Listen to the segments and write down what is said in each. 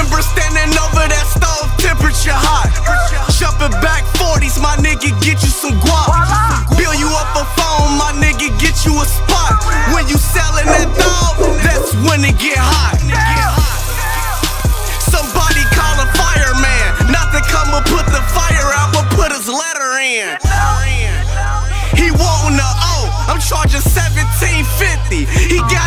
remember standing over that stove, temperature hot. Shuffle back 40s, my nigga, get you some guap. Bill you up a phone, my nigga, get you a spot. When you selling that dog, that's when it get hot. Somebody call a fireman, not to come and put the fire out, but put his letter in. He wantin' a O, I'm charging 1750. He got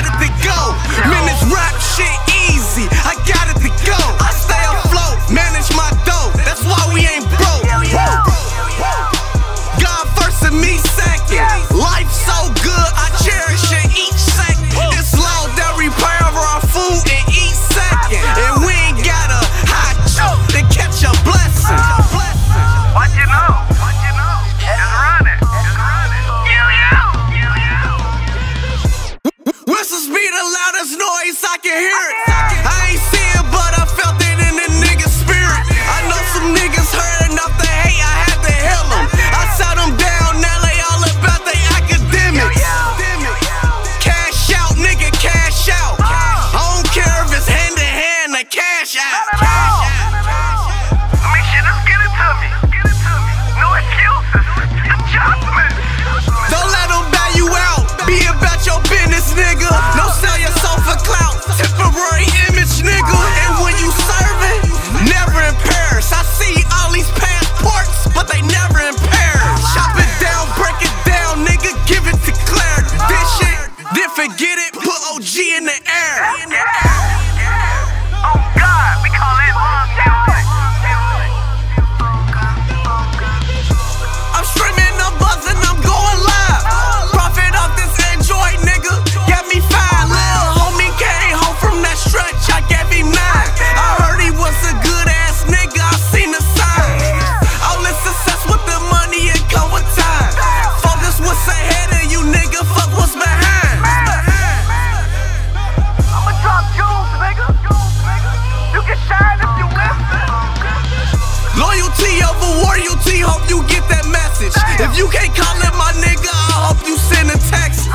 hope you get that message. If you can't call it my nigga, I hope you send a text.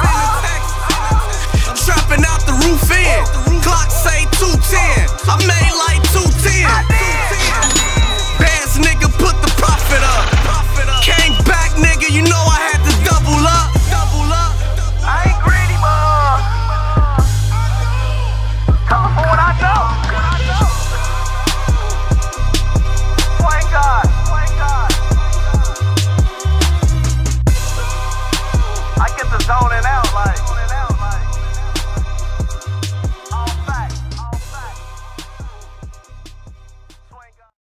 Trapping out the roof in. Clock say 210. I made like